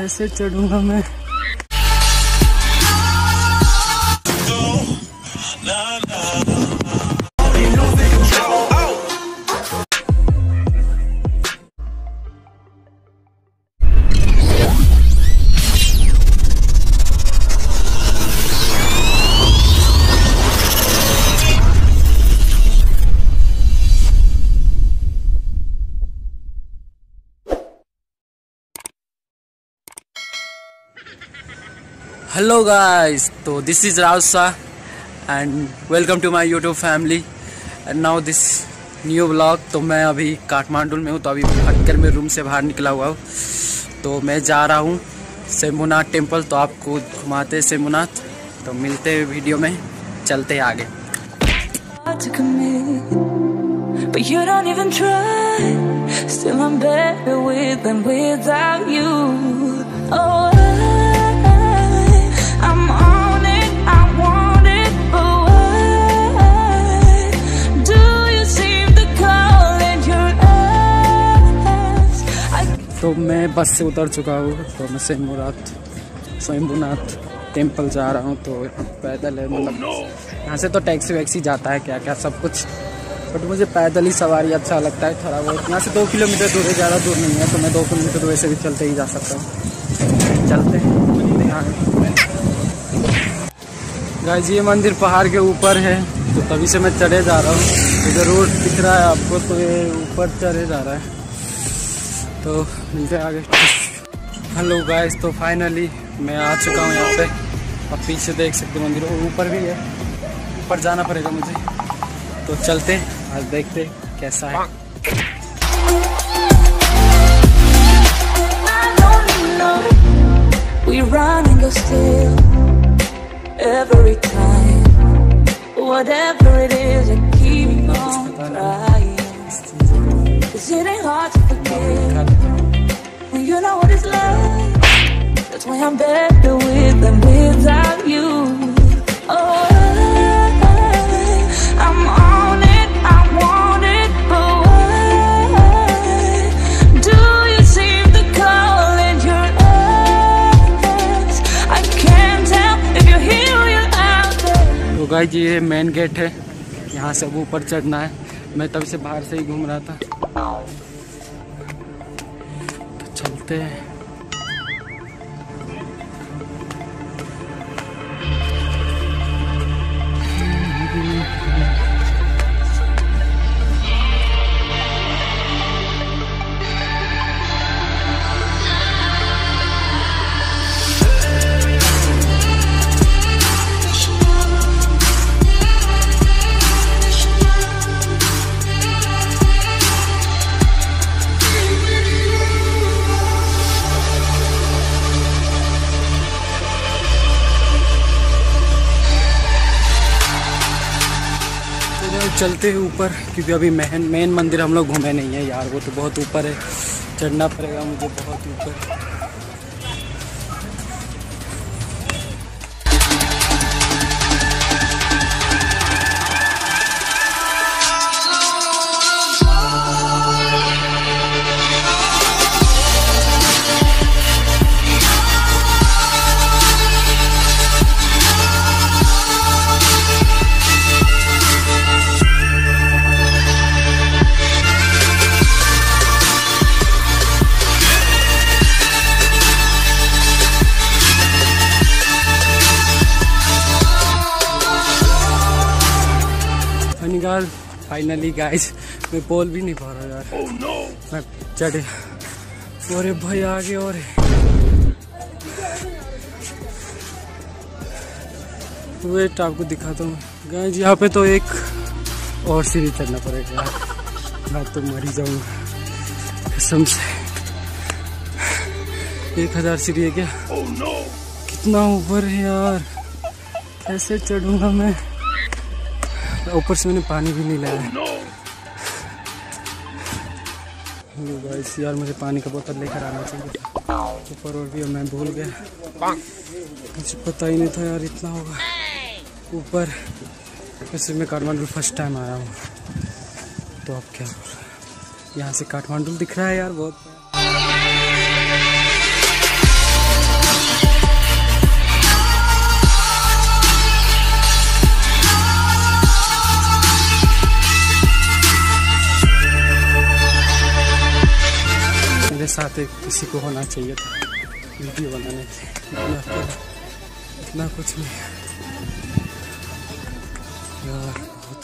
कैसे चढ़ूँगा मैं। हेलो गाइस तो this is Rao Shah and welcome to my YouTube family and now this new blog तो मैं अभी काठमांडू में हूँ तो अभी हटकर में रूम से बाहर निकला हुआ हूँ। तो मैं जा रहा हूँ शंभुनाथ टेंपल तो आपको घुमाते शंभुनाथ तो मिलते हैं वीडियो में चलते हैं आगे। But you don't even try. Still, I'm better with than without you. Oh, तो मैं बस से उतर चुका हूँ तो मैं शंभुनाथ शंभुनाथ टेंपल जा रहा हूँ तो पैदल है मतलब यहाँ से तो टैक्सी वैक्सी जाता है क्या क्या सब कुछ। बट मुझे पैदल ही सवारी अच्छा लगता है थोड़ा बहुत। यहाँ से दो किलोमीटर दूर है, ज़्यादा दूर नहीं है तो मैं दो किलोमीटर वैसे भी चलते ही जा सकता हूँ। चलते हैं मिलते हैं आगे ये मंदिर पहाड़ के ऊपर है तो तभी से मैं चढ़े जा रहा हूँ। इधर रोड दिख रहा है आपको तो ये ऊपर चढ़े जा रहा है। तो मिलते हैं आगे हेलो गाइस तो फाइनली मैं आ चुका हूँ यहाँ पे अब पीछे देख सकते हो मंदिर और ऊपर भी है ऊपर जाना पड़ेगा मुझे तो चलते हैं, आज देखते कैसा है. We still every time. Whatever it is, I keep on trying. Cause it ain't hard to forget when you know what it's like. That's why I'm better with than without you. Oh, I, I'm on it, I want it, but why do you seem to call in your eyes? I can't tell if you're here or you're out there. तो guys ये main gate है यहाँ से अब ऊपर चढ़ना है मैं तभी से बाहर से ही घूम रहा था। तो चलते हैं। चलते हैं ऊपर, क्योंकि अभी मेन मेन मंदिर हम लोग घूमे नहीं है यार, वो तो बहुत ऊपर है, चढ़ना पड़ेगा मुझे बहुत ऊपर। गाइस फाइनली गाइस मैं बोल भी नहीं पा रहा यार। Oh, no. मैं चढ़े। अरे भाई आगे और वेट आपको दिखाता हूँ। गाइस यहाँ पे तो एक और सीढ़ी चढ़ना पड़ेगा यार। मैं तो मर ही जाऊँगा। कसम से। एक हज़ार सीढ़ी है क्या? Oh, no. कितना ऊपर है यार। कैसे चढ़ूँगा मैं? ऊपर से मैंने पानी भी नहीं लाया। हेलो गाइस यार मुझे पानी का बोतल लेकर आना चाहिए ऊपर और भी मैं भूल गया। मुझे पता ही नहीं था यार इतना होगा। ऊपर वैसे मैं काठमांडू फ़र्स्ट टाइम आया हूँ। तो अब क्या यहाँ से काठमांडू दिख रहा है यार बहुत। साथ एक किसी को होना चाहिए था। वीडियो बनाने के इतना इतना कुछ नहीं। यार, बहुत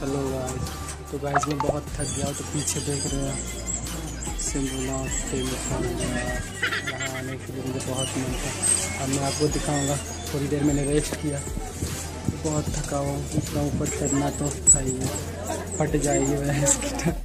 हेलो गाइस तो गाइस मैं बहुत थक गया तो पीछे देख रहे हैं सिम्बुला यहाँ आने के लिए मुझे बहुत मन था। अब मैं आपको दिखाऊँगा। थोड़ी देर मैंने रेस्ट किया। तो बहुत थका हुआ इतना ऊपर चढ़ना तो है। फट जाएगी की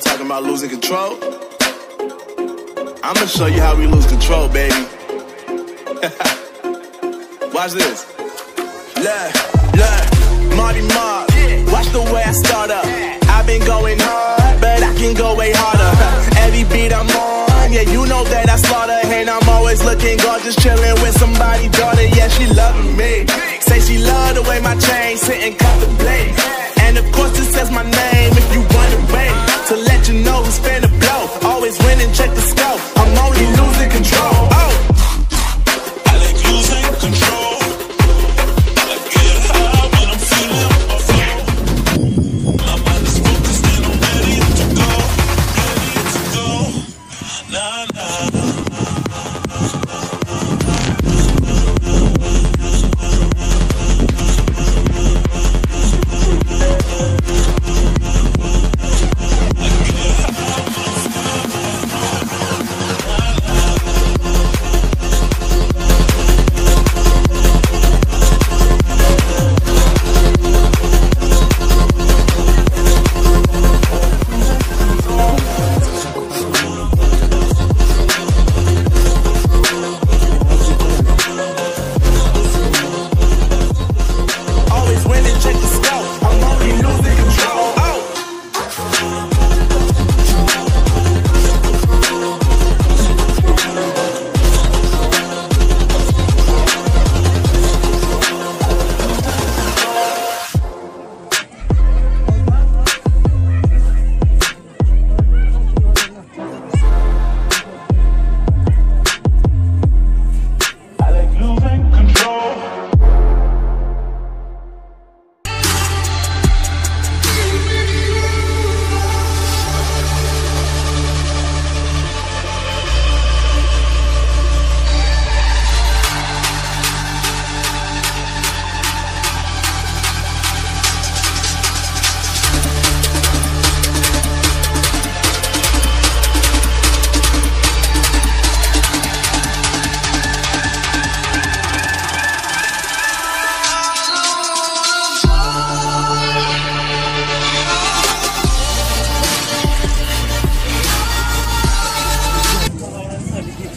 talking about losing control? I'm gonna show you how we lose control, baby. Watch this. Look, look, Marty Mark. Watch the way I start up. I've been going hard, but I can go way harder. Every beat I'm on, yeah, you know that I slaughter. And I'm always looking gorgeous, chilling with somebody, daughter. Yeah, she loving me. Say she love the way my chain sit and contemplate. And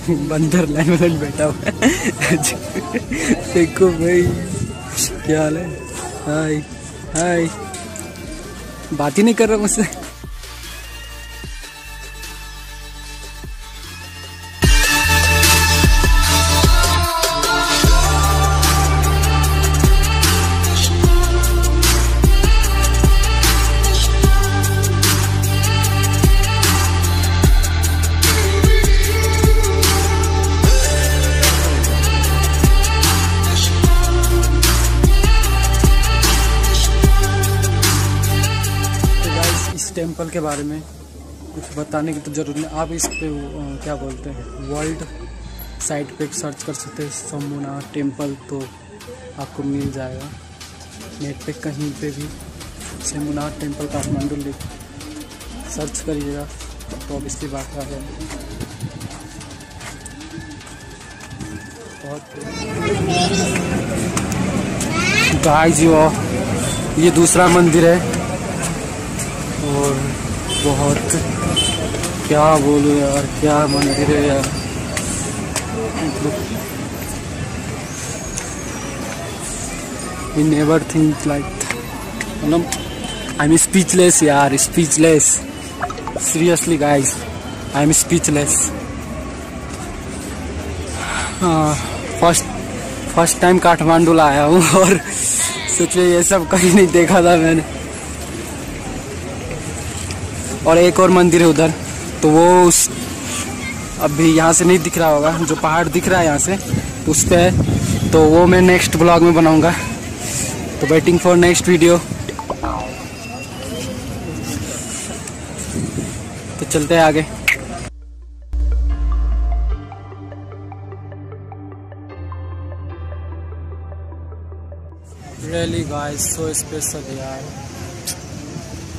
बंदर line में line बैठा हुआ देखो भाई, क्या हाल है? हाय हाय। बात ही नहीं कर रहा मुझसे। के बारे में कुछ बताने की तो ज़रूरत नहीं। आप इस पे क्या बोलते हैं वर्ल्ड साइट पे सर्च कर सकते हैं सोमनाथ टेंपल तो आपको मिल जाएगा। नेट पे कहीं पे भी सोमनाथ टेंपल काठमांडू लिख सर्च करिएगा तो ऑब्वियसली बात आ जाएगी। बहुत यो दूसरा मंदिर है। बहुत। क्या बोलूँ यार, क्या मंदिर है यार। नेवर थिंक लाइक मतलब आई एम स्पीचलेस यार speechless seriously guys I am speechless first first time Kathmandu लाया हूँ और सोचिए ये सब कहीं नहीं देखा था मैंने। और एक और मंदिर है उधर तो वो उस अभी यहाँ से नहीं दिख रहा होगा, जो पहाड़ दिख रहा है यहाँ से, उस पे है। तो वो मैं नेक्स्ट ब्लॉग में बनाऊँगा। तो वेटिंग फॉर नेक्स्ट वीडियो तो चलते हैं आगे। रियली गाइस सो स्पेशल यार।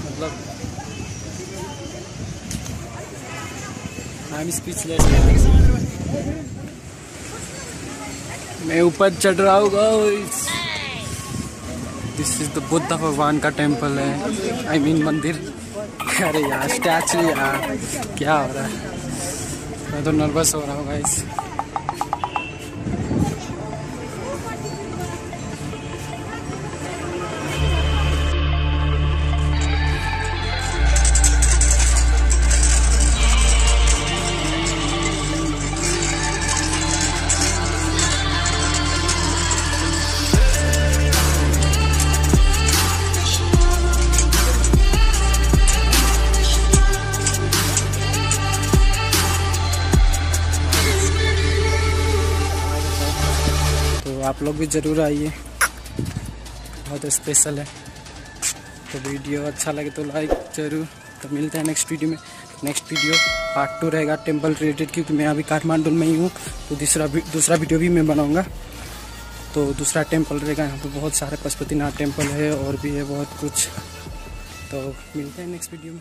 मतलब आई एम स्पीचलेस मैं ऊपर चढ़ रहा हूँ दिस इज़ द बुद्ध भगवान का टेंपल है। आई I मीन mean, मंदिर। अरे यार स्टैचू यार। क्या हो रहा है? मैं तो नर्वस हो रहा हूँ गाइस लोग भी ज़रूर आइए। बहुत स्पेशल है। तो वीडियो अच्छा लगे तो लाइक ज़रूर। तो मिलते हैं नेक्स्ट वीडियो में। नेक्स्ट वीडियो पार्ट टू रहेगा टेंपल रिलेटेड क्योंकि मैं अभी काठमांडू में ही हूँ। तो दूसरा दूसरा वीडियो भी मैं बनाऊँगा। तो दूसरा टेंपल रहेगा, यहाँ पर बहुत सारे पशुपतिनाथ टेंपल है और भी है बहुत कुछ। तो मिलते हैं नेक्स्ट वीडियो में।